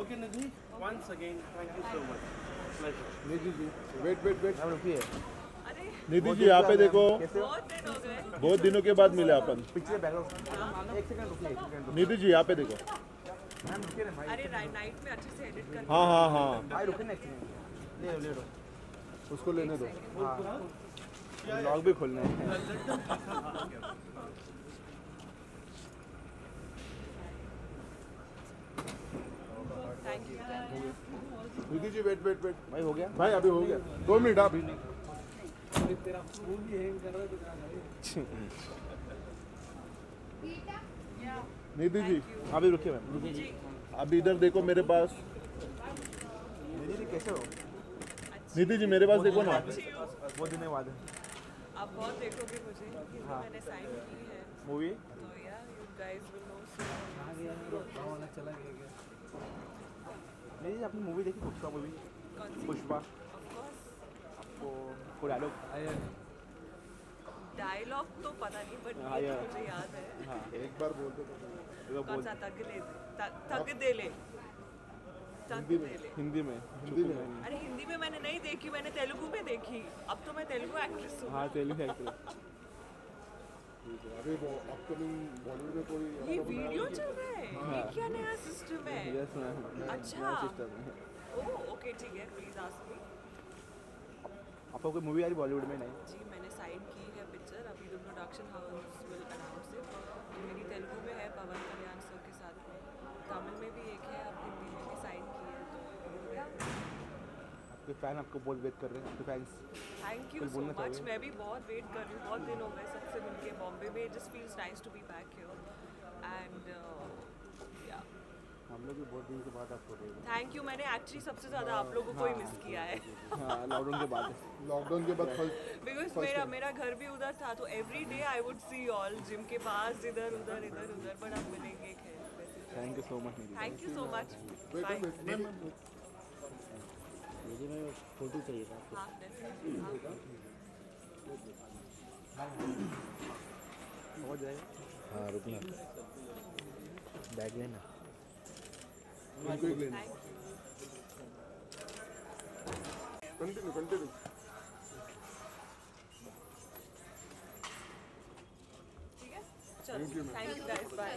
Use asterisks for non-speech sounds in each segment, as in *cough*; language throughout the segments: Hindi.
Okay, Nidhi, once again, thank you so much. Pleasure. Nidhi ji wait wait wait ma'am रुकिए निधि जी यहाँ पे देखो। बहुत दिन हो गए। बहुत दिनों के बाद मिले अपन। पिछले बैकग्राउंड एक सेकंड रुकिए एक सेकंड निधि जी यहाँ पे देखो। मैम रुकिए ना भाई अरे नाइट में अच्छे से एडिट कर हाँ हाँ हाँ। उसको लेने दो। हाँ। ब्लॉग भी खोलना है। *laughs* Thank you Nidhi ji wait wait wait भाई हो गया? भाई अभी हो गया। दो मिनट अभी निधि जी। अभी रुकिए मैम। अभी इधर देखो मेरे पास। दीदी जी कैसे हो? निधि जी मेरे पास देखो ना। हूँ बहुत दिन बाद आप बहुत देखोगे मुझे क्योंकि मैंने साइन की है। मूवी तो yeah you guys will know soon नहीं जी आपने मूवी देखी पुष्पा मूवी पुष्पा आपको कोई डायलॉग डायलॉग तो पता नहीं बट हाँ, ये तो मुझे याद है। हाँ एक बार बोल दो वो कौन बोल सा? तक दे। तक दे ले। तक दे ले। हिंदी में हिंदी में। अरे हिंदी में मैंने नहीं देखी मैंने तेलुगु में देखी। अब तो मैं तेलुगु एक्ट्रेस हूँ। हाँ तेलुगु एक्टर ठीक है अभी अपकमिंग बॉलीवुड में कोई ये वीडियो चल रहा है ये क्या नया सिस्टम है? यस मैम अच्छा। सिस्टम है। ओह ओके ठीक है प्लीज़ आस्क मी आपको कोई मूवी आ रही बॉलीवुड में? नहीं। जी मैंने साइन की है पिक्चर अभी the production house will announce it मेरी तेलुगु में है पवन कल्याण सर के साथ में। तमिल में भी एक है अब हिंदी में भी साइन की है तो आपके फ़ैन आपको बहुत वेट कर रहे हैं आपके fans thank you so much मैं भी बहुत वेट कर रही हूँ बहुत दिन हो गए सबसे मिलके बॉम्बे में. Just feels nice to be back here and yeah हम लोग भी बहुत दिन के बाद आपको देख थैंक यू मैंने एक्चुअली सबसे ज़्यादा आप लोगों को ही मिस किया है। हाँ लॉकडाउन के बाद। लॉकडाउन के बाद बिकॉज़ मेरा मेरा घर भी उधर था तो every day I would see all gym के पास इधर उधर इधर उधर बट अब मिलेंगे thank you so much thank you so much मुझे मैं फ़ोटो चाहिए था हाँ definitely, हाँ। हो जाएगा। हाँ रुकना। बैग लेना। कंटिन्यू कंटिन्यू ठीक है थैंक यू गाइस बाय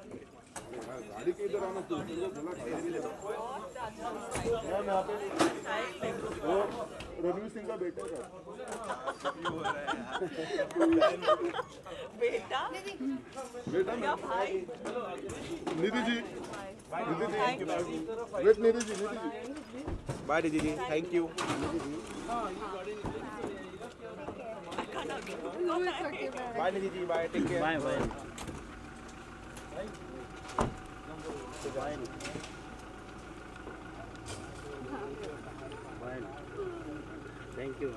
गाड़ी के इधर आना तू यहाँ पे रणवीर सिंह का बेटा है बेटा? बेटा Nidhi ji. Thank you wait Nidhi ji Nidhi ji. Bye दीदी जी. Thank you bye Nidhi ji bye take care bye bye bye thank you